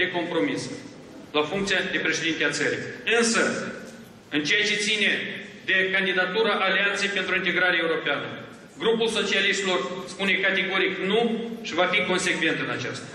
de compromis la funcția de președinte a țării. Însă, în ceea ce ține de candidatura Alianței pentru Integrare Europeană, grupul socialiștilor spune categoric nu și va fi consecvent în aceasta.